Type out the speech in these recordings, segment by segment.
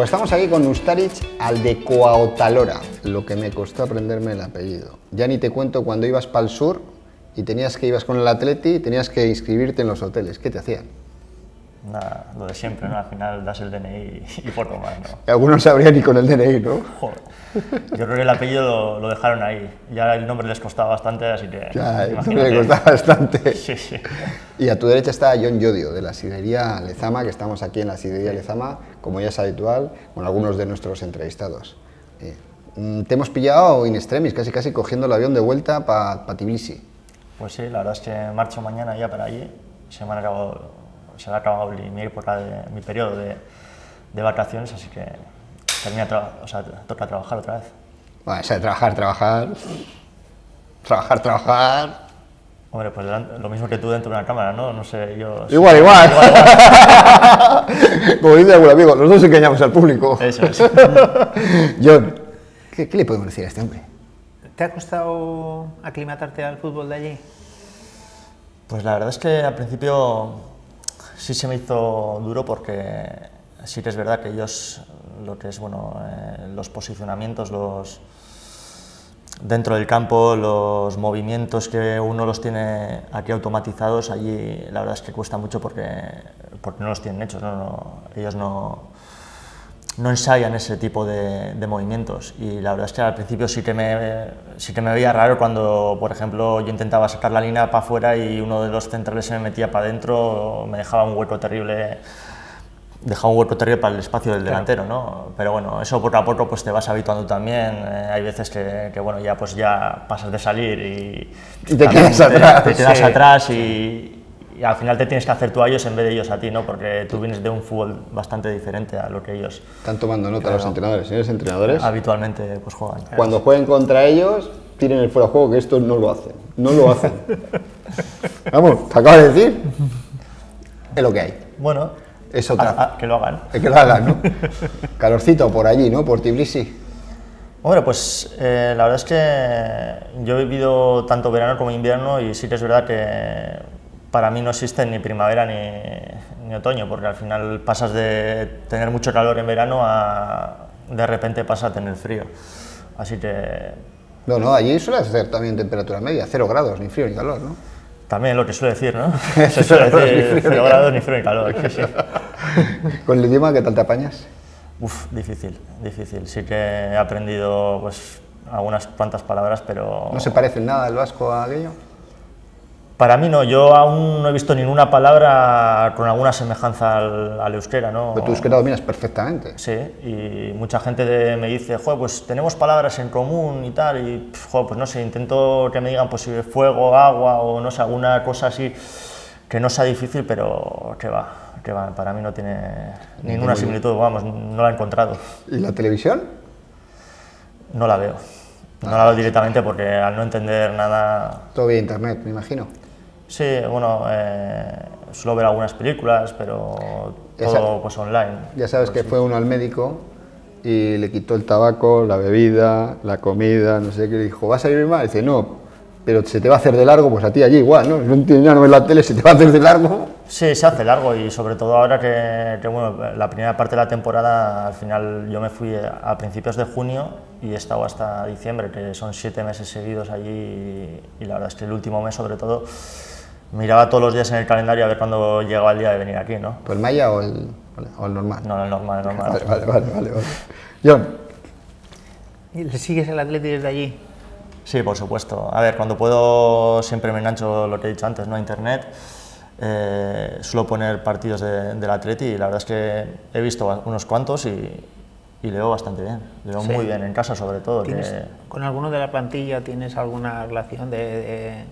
Pues estamos aquí con Nustaric Aldecoaotalora, lo que me costó aprenderme el apellido. Ya ni te cuento cuando ibas para el sur y tenías que ibas con el Atleti y tenías que inscribirte en los hoteles. ¿Qué te hacían? Nada, lo de siempre, ¿no? Al final das el DNI y por más, ¿no? Algunos no sabrían ni con el DNI, ¿no? Joder. Yo creo que el apellido lo, lo dejaron ahí. Ya el nombre les costaba bastante, así que. Ya, imagínate. me costaba bastante. Sí, sí. Y a tu derecha está John Yodio, de la sidrería Lezama, que estamos aquí en la sidrería Lezama, como ya es habitual, con algunos de nuestros entrevistados. Eh, mm, te hemos pillado in extremis, casi casi cogiendo el avión de vuelta para Tbilisi. Pues sí, la verdad es que marcho mañana ya para allí. Se me, han acabado, se ha acabado mi, mi época de, mi periodo de, de vacaciones, así que termina o sea, toca trabajar otra vez. Bueno, o sea, trabajar, trabajar, trabajar, trabajar. Hombre, pues lo mismo que tú dentro de una cámara, ¿no? No sé, yo... Igual, igual. Como dice algún amigo, los dos engañamos al público. Eso es. John, ¿qué, qué le podemos decir a este hombre? ¿Te ha costado aclimatarte al fútbol de allí? Pues la verdad es que al principio sí se me hizo duro porque sí que es verdad que ellos, lo que es bueno, eh, los posicionamientos, los dentro del campo, los movimientos que uno los tiene aquí automatizados, allí la verdad es que cuesta mucho porque, porque no los tienen hechos, ¿no? Ellos no, no ensayan ese tipo de, de movimientos. Y la verdad es que al principio sí que me sí que me veía raro cuando por ejemplo yo intentaba sacar la línea para afuera y uno de los centrales se me metía para adentro me dejaba un hueco terrible dejaba un hueco terrible para el espacio del delantero no pero bueno eso poco a poco pues te vas habituando también. Eh, hay veces que, que, bueno ya pues ya pasas de salir y, Y te quedas atrás, te quedas sí. atrás y, y al final te tienes que hacer tú a ellos en vez de ellos a ti no porque tú vienes de un fútbol bastante diferente a lo que ellos Están tomando nota los entrenadores. Señores entrenadores, habitualmente pues juegan. cuando jueguen contra ellos, tiren el fuera de juego, que estos no lo hacen. No lo hacen. Vamos, te acabo de decir. Es lo que hay. Bueno, Es otra. a- a- que lo hagan. Es que lo hagan, ¿no? Calorcito por allí, ¿no? Por Tbilisi. Bueno, pues eh, la verdad es que yo he vivido tanto verano como invierno y sí que es verdad que para mí no existe ni primavera ni, ni otoño, porque al final pasas de tener mucho calor en verano a de repente pasas a tener frío. Así que No, no, allí suele hacer también temperatura media, cero grados, ni frío ni calor, ¿no? también lo que suele decir, ¿no? Se suele decir cero grados ni frío ni calor. sí. Con el idioma, ¿qué tal te apañas? Uf, difícil, difícil. Sí que he aprendido pues, algunas cuantas palabras, pero ¿No se parece en nada el vasco a aquello? Para mí no. Yo aún no he visto ninguna palabra con alguna semejanza al, al euskera, ¿no? Pero tú lo dominas perfectamente. Sí, y mucha gente de- me dice, joder, pues tenemos palabras en común y tal, y joder, pues no sé, intento que me digan pues si fuego, agua o no sé, alguna cosa así que no sea difícil, pero que va, que va, para mí no tiene ninguna similitud, vamos, no la he encontrado. ¿Y la televisión? No la veo. No la veo directamente porque al no entender nada... Todo vía internet, me imagino. Sí, bueno, eh, suelo ver algunas películas, pero todo pues online. Ya sabes que fue uno al médico y le quitó el tabaco, la bebida, la comida, no sé qué, le dijo, ¿vas a ir mal? dice, no, pero se te va a hacer de largo, pues a ti allí igual, ¿no? No entiendes nada, no ves la tele, se te va a hacer de largo. Sí, se hace largo y sobre todo ahora que, que, bueno, la primera parte de la temporada, al final yo me fui a principios de junio y he estado hasta diciembre, que son siete meses seguidos allí y, y la verdad es que el último mes sobre todo miraba todos los días en el calendario a ver cuándo llegaba el día de venir aquí, ¿no? ¿Pues el maya o el, o el normal? No, el normal, el normal. Vale, vale, vale, vale, vale. John, ¿Y ¿Le sigues el Atleti desde allí? Sí, por supuesto. A ver, cuando puedo siempre me engancho lo que he dicho antes, ¿no? Internet. Eh, suelo poner partidos de, del Atleti y la verdad es que he visto unos cuantos y, y leo bastante bien. Leo Sí. muy bien en casa, sobre todo. que- ¿Tienes, ¿Con alguno de la plantilla tienes alguna relación de, de-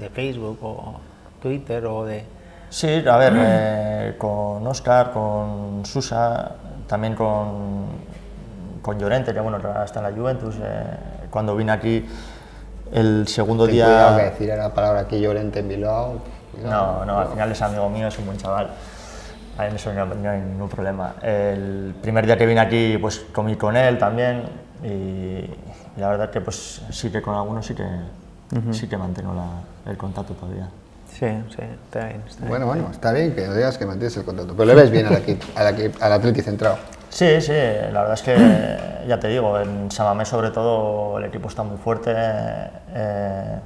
de Facebook o Twitter o de...? Sí, a ver, eh, con Oscar, con Susa, también con, con Llorente, que bueno, ahora está en la Juventus. eh, cuando vine aquí el segundo ten cuidado que día... decir la palabra aquí Llorente en Bilbao. No, no, al final es amigo mío, es un buen chaval. A él eso no, no hay ningún problema. El primer día que vine aquí, pues comí con él también y, y la verdad que pues sí que con algunos sí que, sí que mantengo la- el contacto todavía. Sí, sí, está bien. Está bien. Bueno, bueno, está bien que no digas que mantienes el contacto, pero le ves bien al, equipo, al, al Atleti centrado. Sí, sí, la verdad es que ya te digo, en Samamés sobre todo el equipo está muy fuerte, eh,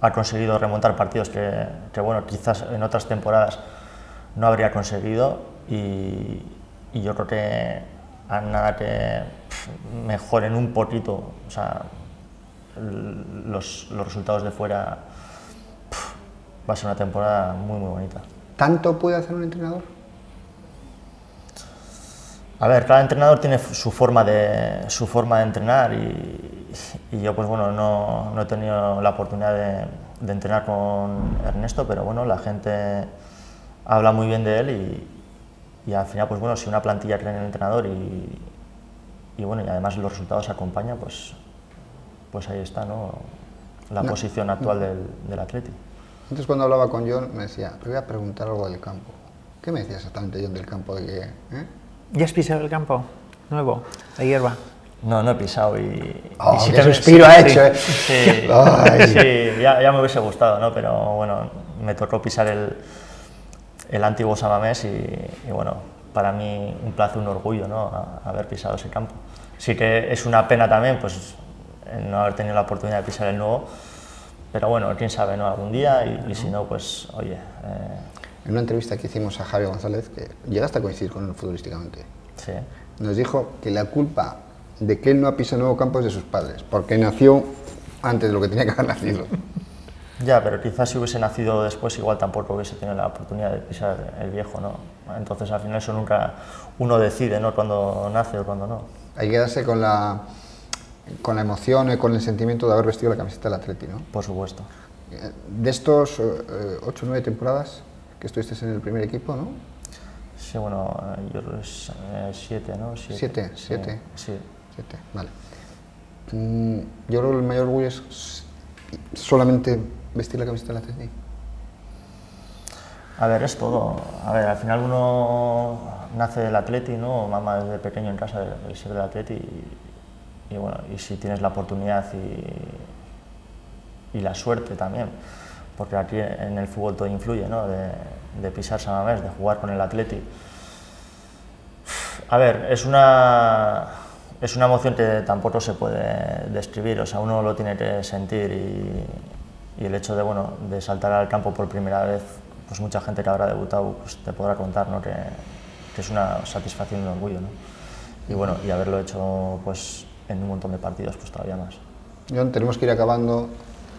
ha conseguido remontar partidos que, que, bueno, quizás en otras temporadas no habría conseguido y, y yo creo que a nada que mejoren un poquito, o sea, los, los resultados de fuera, va a ser una temporada muy, muy bonita. ¿Tanto puede hacer un entrenador? A ver, cada entrenador tiene su forma de, su forma de entrenar y, y yo pues bueno, no, no, he tenido la oportunidad de, de, entrenar con Ernesto, pero bueno, la gente habla muy bien de él y, y, al final pues bueno, si una plantilla cree en el entrenador y, y bueno, y además los resultados acompañan, pues, pues ahí está, ¿no? La no, posición actual no. del, del Atleti. Antes cuando hablaba con John me decía, te voy a preguntar algo del campo. ¿Qué me decía exactamente John del campo? De que, ¿eh? ¿Ya has pisado el campo nuevo, la hierba? No, no he pisado y... Oh, y sí qué suspiro ha hecho, ¿eh? Sí, sí ya, ya, me hubiese gustado, ¿no? Pero bueno, me tocó pisar el, el antiguo Samamés y, y, bueno, para mí un placer, un orgullo, ¿no? haber pisado ese campo. Sí que es una pena también, pues, no haber tenido la oportunidad de pisar el nuevo, pero bueno, quién sabe, ¿no? Algún día y, y si no, pues, oye... Eh, en una entrevista que hicimos a Javier González, que llegaste a coincidir con él futbolísticamente, sí. nos dijo que la culpa de que él no ha pisado nuevo campo es de sus padres, porque nació antes de lo que tenía que haber nacido. Ya, pero quizás si hubiese nacido después, igual tampoco hubiese tenido la oportunidad de pisar el viejo, ¿no? Entonces, al final, eso nunca uno decide, ¿no? Cuando nace o cuando no. Hay que quedarse con la, con la emoción y con el sentimiento de haber vestido la camiseta del Atleti, ¿no? Por supuesto. De estos eh, ocho o nueve temporadas, que estuviste en el primer equipo, ¿no? Sí, bueno, yo es eh, siete, ¿no? Siete. ¿Siete? Sí, ¿Siete? Sí. Siete, vale. Mm, yo creo que el mayor orgullo es solamente vestir la camiseta del Atleti. A ver, es todo. A ver, al final uno nace del Atleti, ¿no? Mamá desde pequeño en casa del ser del Atleti y, y, bueno, y si tienes la oportunidad y, y la suerte también porque aquí en el fútbol todo influye, ¿no? de, de pisar Samamés, de jugar con el Atleti. A ver, es una, es una emoción que tampoco se puede describir, o sea, uno lo tiene que sentir y, y el hecho de, bueno, de saltar al campo por primera vez, pues mucha gente que habrá debutado pues te podrá contar ¿no? que, que es una satisfacción y un orgullo. ¿no? Y bueno, y haberlo hecho pues, en un montón de partidos, pues todavía más. John, tenemos que ir acabando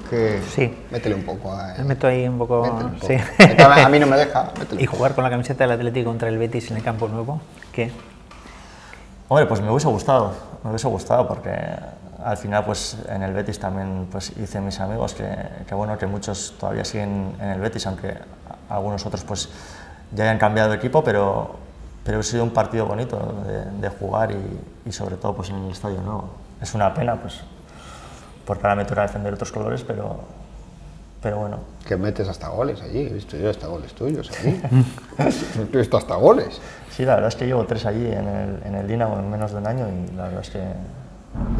que sí. métele un poco. A, Me meto ahí un poco. un poco. Sí. A mí no me deja. ¿Y jugar con la camiseta del Atlético contra el Betis en el campo nuevo? ¿Qué? Hombre, pues me hubiese gustado, me hubiese gustado porque al final pues en el Betis también pues hice mis amigos que, que bueno que muchos todavía siguen en el Betis aunque algunos otros pues ya hayan cambiado de equipo pero pero ha sido un partido bonito de, de jugar y, y, sobre todo pues en el estadio no es una pena pues porque ahora me toca defender otros colores, pero, pero bueno. Que metes hasta goles allí, he visto yo hasta goles tuyos allí. he visto hasta goles. Sí, la verdad es que llevo tres allí en el, en el Dinamo en menos de un año y la verdad es que...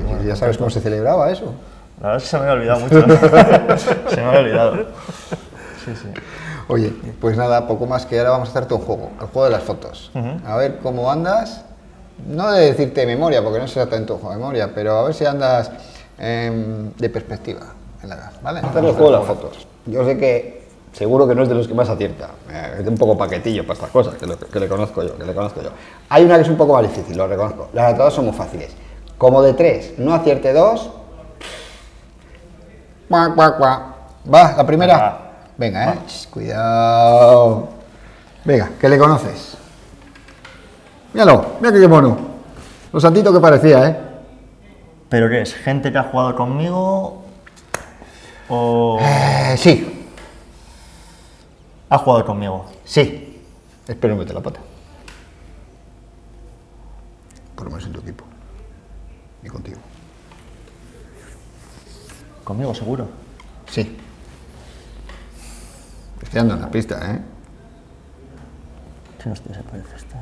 Bueno, ¿Ya sabes cómo se celebraba eso? La verdad es que se me había olvidado mucho. se me había olvidado. Sí, sí. Oye, pues nada, poco más que ahora vamos a hacerte un juego, el juego de las fotos. Uh -huh. A ver cómo andas, no de decirte memoria, porque no se trata juego de memoria, pero a ver si andas eh, de perspectiva en la edad, ¿vale? Hacer el juego de las fotos. Yo sé que seguro que no es de los que más acierta. Eh, es un poco paquetillo para estas cosas, que, lo, que, le conozco yo, que le conozco yo. Hay una que es un poco más difícil, lo reconozco. Las otras son muy fáciles. Como de tres, no acierte dos. Cuac, cuac, cuac. Va, la primera. Venga, eh. Cuidado. Venga, ¿qué le conoces? Míralo, mira qué mono. Lo santito que parecía, ¿eh? ¿Pero qué es? ¿Gente que ha jugado conmigo? ¿O.? Eh, sí. ¿Ha jugado conmigo? Sí. Espero meter la pata. Por lo menos en tu equipo. Y contigo. ¿Conmigo, seguro? Sí. Estoy andando en la pista, ¿eh? ¿Qué hostia se parece esta?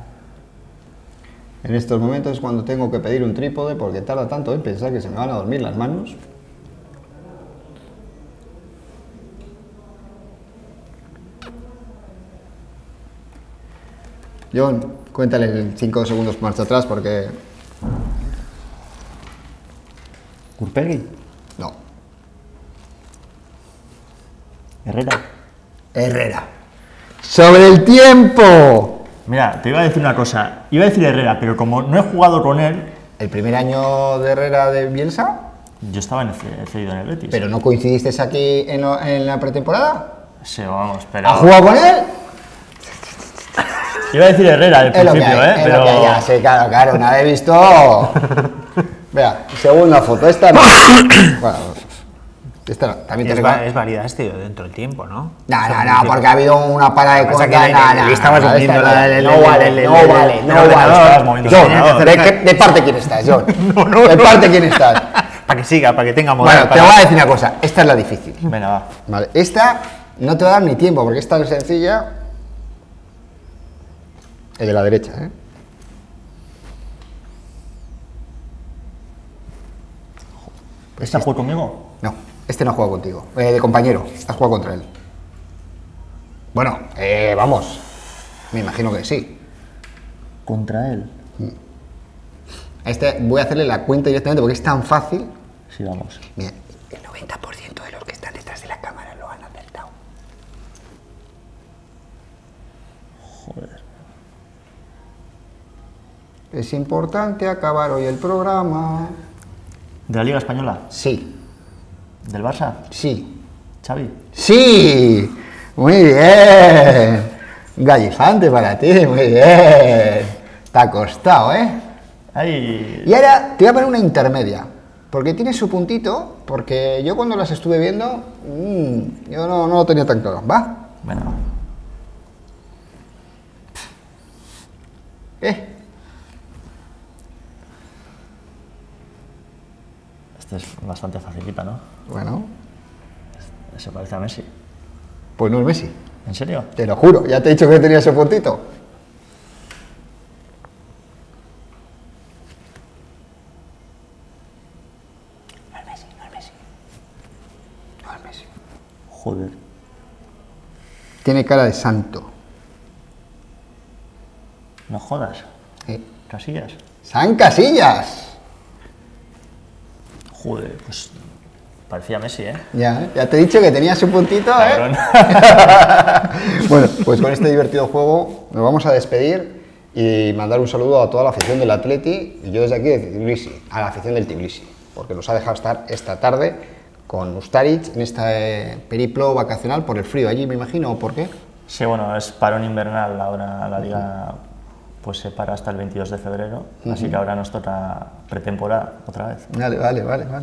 En estos momentos es cuando tengo que pedir un trípode porque tarda tanto en pensar que se me van a dormir las manos. John, Cuéntale en 5 segundos marcha atrás porque... Urpegui. No. Herrera. Herrera. Sobre el tiempo. Mira, te iba a decir una cosa. Iba a decir Herrera, pero como no he jugado con él, El primer año de Herrera de Bielsa, yo estaba en el cedido en el Betis. pero no coincidiste aquí en, lo- en la pretemporada. Sí, vamos, pero... ¿Has jugado con él? Iba a decir Herrera al principio, hay, ¿eh? Pero... hay. Ya, sí, claro, claro, una vez visto... Vea, segunda foto, esta no. bueno, esta también Es, va- es válida este dentro del tiempo, ¿no? No, no, no, porque ha habido una parada de le estabas esta la- no, vale, no vale, no vale. John. ¿de, parte quién estás, John? ¿De parte quién estás? Para que siga, para que tenga moral. Bueno, te para- voy a decir una cosa, esta es la difícil. Venga, va. Vale, esta no te va a dar ni tiempo porque es tan sencilla. El de la derecha, ¿eh? ¿Esta jugó conmigo? No, este no ha jugado contigo. Eh, de compañero, has jugado contra él. Bueno, eh, vamos. Me imagino que sí. Contra él. A este voy a hacerle la cuenta directamente porque es tan fácil. Sí, vamos. Mira, el 90% de los que están detrás de la cámara lo han acertado. Joder. Es importante acabar hoy el programa. ¿De la Liga Española? Sí, ¿Del Barça? sí, ¿Xavi? sí. Muy bien. Un Gallifante para ti, muy bien. Te ha costado, ¿eh? ¡Ay! Y ahora te voy a poner una intermedia. Porque tiene su puntito, porque yo cuando las estuve viendo, mm, yo no, no lo tenía tan claro. ¿Va? Venga. ¿Eh? Este es bastante facilita, ¿no? Bueno, Se parece a Messi. pues no es Messi. ¿En serio? Te lo juro, ya te he dicho que tenía ese puntito. No es Messi, no es Messi. No es Messi. Joder. Tiene cara de santo. No jodas. Eh, Casillas. ¡San Casillas! Joder, pues parecía Messi, ¿eh? Ya, ya te he dicho que tenía su puntito, ¿eh? Bueno, pues con este divertido juego nos vamos a despedir y mandar un saludo a toda la afición del Atleti y yo desde aquí de Tbilisi, a la afición del Tbilisi, porque nos ha dejado estar esta tarde con Ustaric en este periplo vacacional por el frío allí, me imagino, ¿o por qué? Sí, bueno, es parón invernal. Ahora la liga pues se para hasta el 22 de febrero. Así que ahora nos toca pretemporada otra vez. Vale, vale, vale, vale.